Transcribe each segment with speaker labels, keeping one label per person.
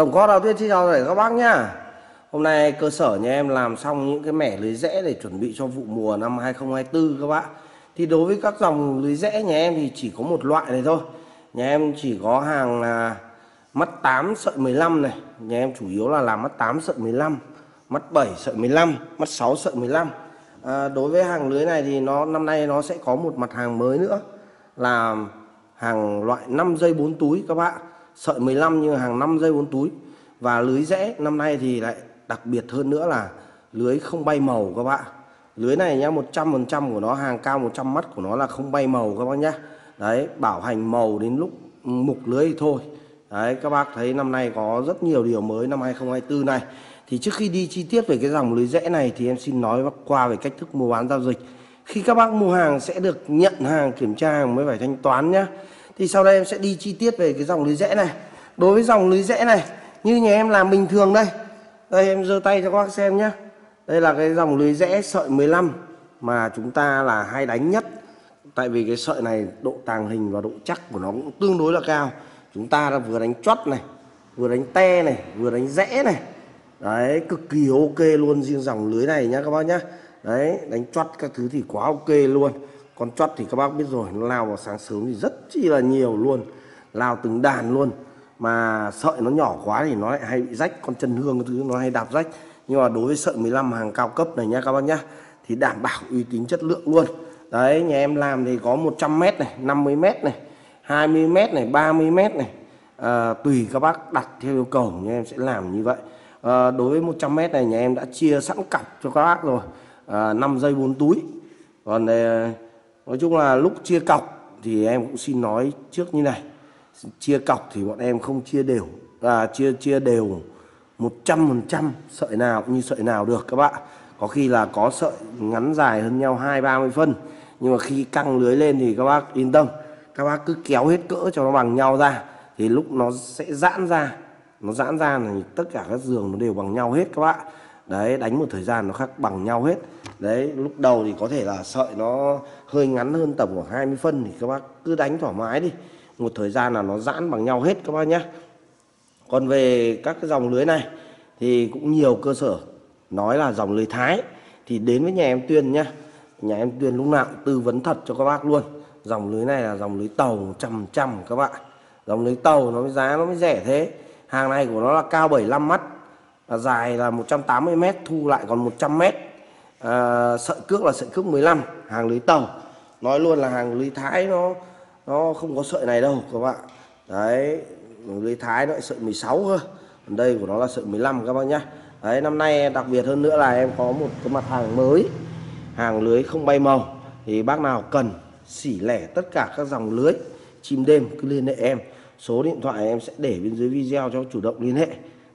Speaker 1: Tổng kho đầu tiên xin chào các bác nhá. Hôm nay cơ sở nhà em làm xong những cái mẻ lưới rẽ để chuẩn bị cho vụ mùa năm 2024 các bạn. Thì đối với các dòng lưới rẽ nhà em thì chỉ có một loại này thôi. Nhà em chỉ có hàng là mắt 8 sợi 15 này. Nhà em chủ yếu là làm mắt 8 sợi 15 Mắt 7 sợi 15, mắt 6 sợi 15 à, Đối với hàng lưới này thì nó năm nay nó sẽ có một mặt hàng mới nữa. Là hàng loại 5 dây 4 túi các bạn sợi 15 nhưng hàng 5 dây 4 túi. Và lưới rẽ năm nay thì lại đặc biệt hơn nữa là lưới không bay màu các bạn. Lưới này nhá 100% của nó, hàng cao 100 mắt của nó là không bay màu các bác nhá. Đấy, bảo hành màu đến lúc mục lưới thì thôi. Đấy, các bác thấy năm nay có rất nhiều điều mới năm 2024 này. Thì trước khi đi chi tiết về cái dòng lưới rẽ này thì em xin nói qua về cách thức mua bán giao dịch. Khi các bác mua hàng sẽ được nhận hàng, kiểm tra hàng mới phải thanh toán nhá thì sau đây em sẽ đi chi tiết về cái dòng lưới rẽ này. Đối với dòng lưới rẽ này, như nhà em làm bình thường đây. Đây, em giơ tay cho các bác xem nhé đây là cái dòng lưới rẽ sợi 15 mà chúng ta là hay đánh nhất. Tại vì cái sợi này độ tàng hình và độ chắc của nó cũng tương đối là cao. Chúng ta là vừa đánh chót này, vừa đánh te này, vừa đánh rẽ này. Đấy, cực kỳ ok luôn riêng dòng lưới này nhá các bác nhá. Đấy, đánh chót các thứ thì quá ok luôn con chót thì các bác biết rồi nó lao vào sáng sớm thì rất chi là nhiều luôn lao từng đàn luôn. Mà sợi nó nhỏ quá thì nó lại hay bị rách con chân hương thứ nó hay đạp rách. Nhưng mà đối với sợi 15 hàng cao cấp này nha các bác nhá thì đảm bảo uy tín chất lượng luôn. Đấy nhà em làm thì có 100 m này 50 m này 20 m này 30 m này. À, tùy các bác đặt theo yêu cầu nhà em sẽ làm như vậy. À, đối với 100 m này nhà em đã chia sẵn cặp cho các bác rồi. À, 5 dây 4 túi. Còn đây, nói chung là lúc chia cọc thì em cũng xin nói trước như này. Chia cọc thì bọn em không chia đều à, chia chia đều 100% sợi nào cũng như sợi nào được các bạn. Có khi là có sợi ngắn dài hơn nhau hai ba mươi phân nhưng mà khi căng lưới lên thì các bác yên tâm. Các bác cứ kéo hết cỡ cho nó bằng nhau ra thì lúc nó sẽ giãn ra. Nó giãn ra thì tất cả các giường nó đều bằng nhau hết các bạn đấy đánh một thời gian nó khác bằng nhau hết đấy, lúc đầu thì có thể là sợi nó hơi ngắn hơn tầm khoảng 20 phân thì các bác cứ đánh thoải mái đi. Một thời gian là nó giãn bằng nhau hết các bác nhé còn về các cái dòng lưới này thì cũng nhiều cơ sở nói là dòng lưới thái. Thì đến với nhà em tuyên nhá. Nhà em tuyên lúc nào cũng tư vấn thật cho các bác luôn. Dòng lưới này là dòng lưới tàu trăm trăm các bạn. Dòng lưới tàu nó mới giá nó mới rẻ thế. Hàng này của nó là cao 75 mắt. Là dài là 180 m thu lại còn 100 mét à, sợi cước là sợi cước 15 hàng lưới tàu nói luôn là hàng lưới thái nó nó không có sợi này đâu các bạn. Đấy lưới thái nó sợi 16 cơ. Còn đây của nó là sợi 15 các bác nhá. Đấy năm nay đặc biệt hơn nữa là em có một cái mặt hàng mới hàng lưới không bay màu. Thì bác nào cần xỉ lẻ tất cả các dòng lưới chim đêm cứ liên hệ em. Số điện thoại em sẽ để bên dưới video cho chủ động liên hệ.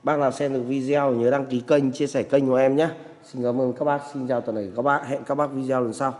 Speaker 1: Bác nào xem được video nhớ đăng ký kênh chia sẻ kênh của em nhé xin cảm ơn các bác. Xin chào tuần này. Các bác, hẹn các bác video lần sau.